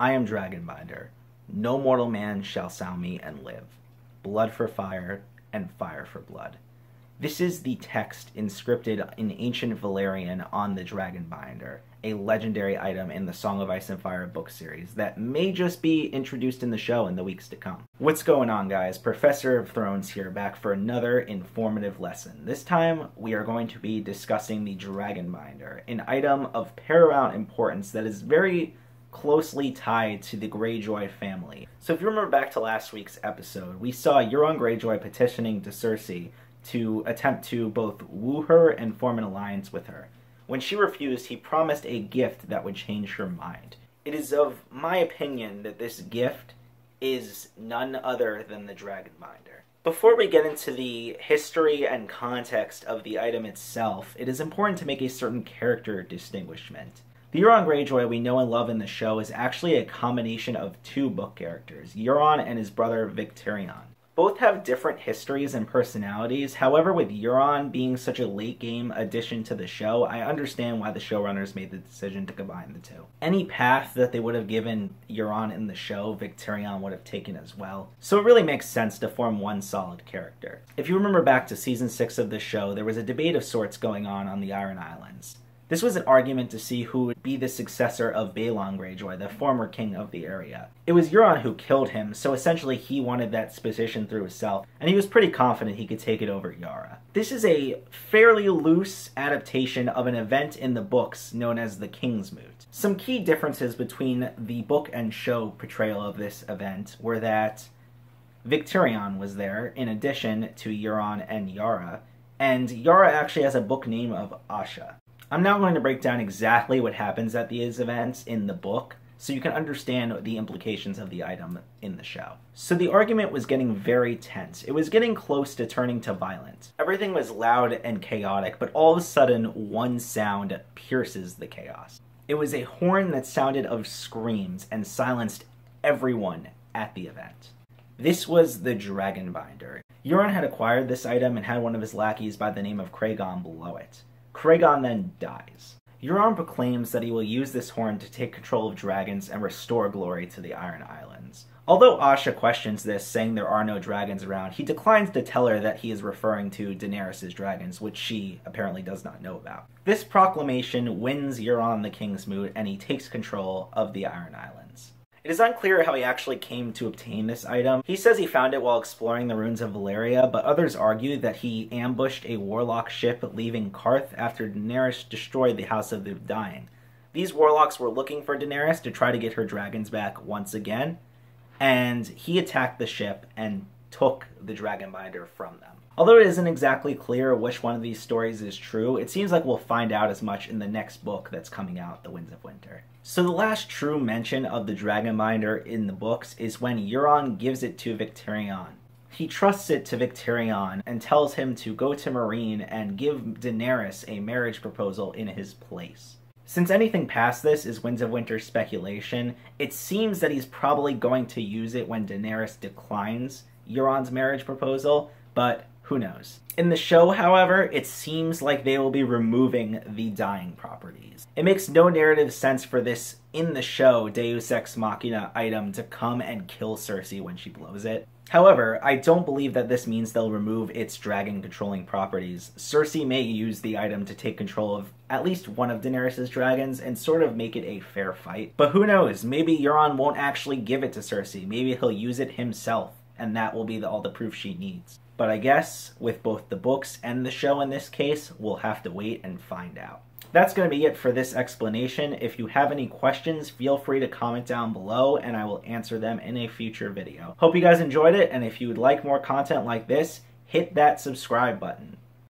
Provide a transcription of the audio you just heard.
I am Dragonbinder. No mortal man shall sound me and live. Blood for fire, and fire for blood. This is the text inscripted in ancient Valyrian on the Dragonbinder, a legendary item in the Song of Ice and Fire book series that may just be introduced in the show in the weeks to come. What's going on, guys? Professor of Thrones here, back for another informative lesson. This time, we are going to be discussing the Dragonbinder, an item of paramount importance that is very closely tied to the Greyjoy family. So if you remember back to last week's episode, we saw Euron Greyjoy petitioning to Cersei to attempt to both woo her and form an alliance with her. When she refused, he promised a gift that would change her mind. It is of my opinion that this gift is none other than the Dragonbinder. Before we get into the history and context of the item itself, it is important to make a certain character distinguishment. The Euron Greyjoy we know and love in the show is actually a combination of two book characters, Euron and his brother Victarion. Both have different histories and personalities. However, with Euron being such a late game addition to the show, I understand why the showrunners made the decision to combine the two. Any path that they would have given Euron in the show, Victarion would have taken as well. So it really makes sense to form one solid character. If you remember back to season 6 of the show, there was a debate of sorts going on on the Iron Islands. This was an argument to see who would be the successor of Balon Greyjoy, the former king of the area. It was Euron who killed him, so essentially he wanted that position through himself, and he was pretty confident he could take it over Yara. This is a fairly loose adaptation of an event in the books known as the King's Moot. Some key differences between the book and show portrayal of this event were that Victarion was there, in addition to Euron and Yara, and Yara actually has a book name of Asha. I'm now going to break down exactly what happens at these events in the book so you can understand the implications of the item in the show. So the argument was getting very tense. It was getting close to turning to violence. Everything was loud and chaotic, but all of a sudden, one sound pierces the chaos. It was a horn that sounded of screams and silenced everyone at the event. This was the Dragonbinder. Euron had acquired this item and had one of his lackeys by the name of Cregon below it. Cregon then dies. Euron proclaims that he will use this horn to take control of dragons and restore glory to the Iron Islands. Although Asha questions this, saying there are no dragons around, he declines to tell her that he is referring to Daenerys' dragons, which she apparently does not know about. This proclamation wins Euron the King's Moot, and he takes control of the Iron Islands. It is unclear how he actually came to obtain this item. He says he found it while exploring the ruins of Valyria, but others argue that he ambushed a warlock ship leaving Qarth after Daenerys destroyed the House of the Dying. These warlocks were looking for Daenerys to try to get her dragons back once again, and he attacked the ship and took the Dragonbinder from them. Although it isn't exactly clear which one of these stories is true, it seems like we'll find out as much in the next book that's coming out, The Winds of Winter. So the last true mention of the Dragonbinder in the books is when Euron gives it to Victarion. He trusts it to Victarion and tells him to go to Meereen and give Daenerys a marriage proposal in his place. Since anything past this is Winds of Winter speculation, it seems that he's probably going to use it when Daenerys declines Euron's marriage proposal, but who knows? In the show, however, it seems like they will be removing the dying properties. It makes no narrative sense for this in the show Deus Ex Machina item to come and kill Cersei when she blows it. However, I don't believe that this means they'll remove its dragon controlling properties. Cersei may use the item to take control of at least one of Daenerys' dragons and sort of make it a fair fight. But who knows, maybe Euron won't actually give it to Cersei. Maybe he'll use it himself, and that will be the, all the proof she needs. But I guess with both the books and the show in this case, we'll have to wait and find out. That's going to be it for this explanation. If you have any questions, feel free to comment down below and I will answer them in a future video. Hope you guys enjoyed it, and if you would like more content like this, hit that subscribe button.